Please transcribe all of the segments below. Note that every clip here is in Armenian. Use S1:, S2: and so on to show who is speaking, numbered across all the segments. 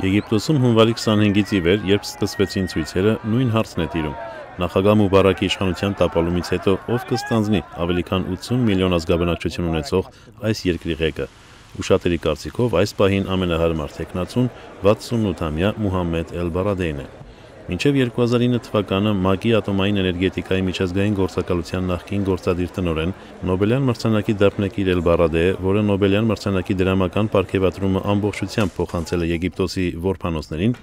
S1: Եգիպտոսում հունվարի 25-ից ի վեր, երբ սկսվեցին ցույցերը, նույն հարցն է տիրում։ Նախագահ Մուբարակի իշխանության տապալումից հետո ով կստանձնի ավելի քան 80 միլիոն ազգաբնակչություն ունեցող այս երկրի ղեկը։ Ու շատերի կարծիքով այս պահին ամենահարմար տեխնացուն 68-ամյա Մուհամմեդ Էլ-Բարադեին է։ Մինչև 2009 թվականը ՄԱԿ-ի ատոմային էներգետիկայի միջազգային գործակալության նախկին գործադիր տնօրեն Նոբելյան մրցանակի դափնեկիր Էլ-Բարադեը, որը Նոբելյան մրցանակի դրամական ապարքեվատրումը ամբողջությամբ փոխանցել է Եգիպտոսի որբանոցներին,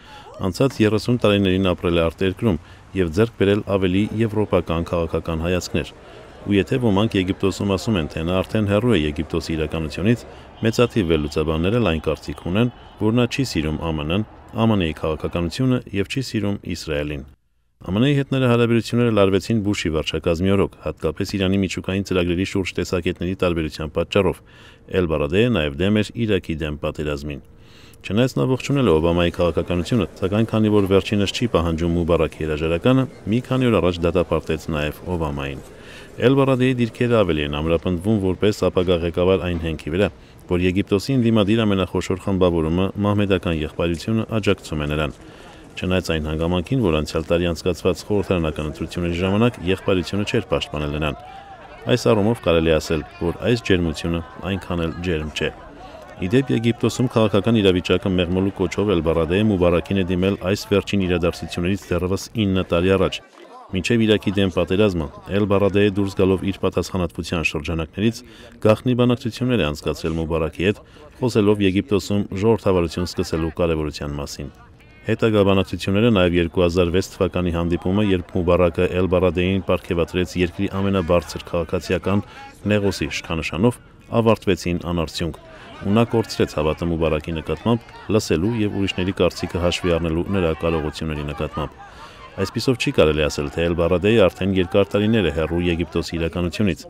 S1: անցած 30 տարիներին ապրել է արտերկրում եւ ձեռք բերել ավելի եվրոպական քաղաքական հայացքներ։ Ու եթե ոմանք Եգիպտոսում ասում են, թե նա արդեն հեռու է Եգիպտոսի իրականությունից, մեծաթիվ վերլուծաբաններ էլ այն կարծիք ունեն, որ նա չի սիրում ԱՄՆ-ն, ԱՄՆ-ի քաղաքականությունը եւ չի սիրում Իսրայելին։ ԱՄՆ-ի հետ նրա հարաբերությունները լարվեցին Բուշի վարչակազմի օրոք, հատկապես Իրանի միջուկային ծրագրերի շուրջ տեսակետների տարբերության պատճառով։ Էլ-Բարադեը նաև դեմ էր Իրաքի դեմ պատերազմին։ Չնայած նա ողջունել է Օբամայի քաղաքականությունը, սակայն քանի որ վերջինս չի պահանջում Մուբարակի հրաժարականը, մի քանի օր առաջ դատապարտեց նաև Օբամային։ Էլ-Բարադեի դիրքերը ավելի են ամրապնդվում որպես ապագա ղեկավար այն հենքի վրա, որ Եգիպտոսի ընդդիմադիր ամենախոշոր խմբավորումը մահմեդական եղբայրությունը աջակցում է նրան։ Չնայած այն հանգամանքին, որ անցյալ տարի անցկացված խորհրդարանական ընտրությունների ժամանակ եղբայրությունը չէր պաշտպանել նրան։ Այս առումով կարելի ասել, որ այս ջերմությունը այնքան էլ ջերմ չէ։ Իդեպ Եգիպտոսում քաղաքական իրավիճակը մեղմոլու կոչով Էլ-Բարադեը Մուբարակին է դիմել այս վերջին իրադարձություններից դեռևս 9 տարի առաջ, Մինչև Իրաքի դեմ պատերազմը Էլ-Բարադեի դուրս գալով իր պատասխանատվության շրջանակներից գաղտնի բանակցություններ է անցկացրել Մուբարակի հետ, խոսելով Եգիպտոսում ժողովրդավարություն սկսելու կարևորության մասին։ Հետագա բանակցությունները նաև 2006 թվականի հանդիպումը, երբ Մուբարակը Էլ-Բարադեին ապարգևատրեց երկրի ամենաբարձր քաղաքացիական նեղոսի շքանշանով, ավարտվեցին անարդյունք ու նա կորցրեց հավատը Մուբարակի նկատմամբ, լսելու եւ ուրիշների կարծիքը հաշվի առնելու նրա կարողությունների նկատմամբ։ Այսպիսով չի կարելի ասել, թե Էլ-Բարադեյը արդեն երկար տարիներ է հեռու Եգիպտոսի իրականությունից։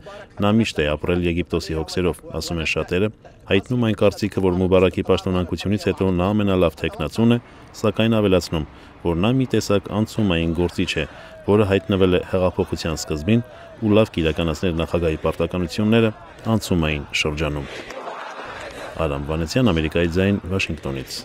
S1: Նա միշտ է ապրել Եգիպտոսի հոգսերով, ասում են շատերը, հայտնում այն կարծիքը, որ Մուբարակի պաշտոնանկությունից հետո նա ամենալավ տեխնացուն է, սակայն ավելացնում, որ նա մի տեսակ անցումային գործիչ է, որը հայտնվել է հեղափոխության սկզբին ու լավ կիրականացներ նախագահի պարտականությունները անցումային շրջանում։ Արամ Վանեցյան, Ամերիկայի ձայն, Վաշինգտոնից։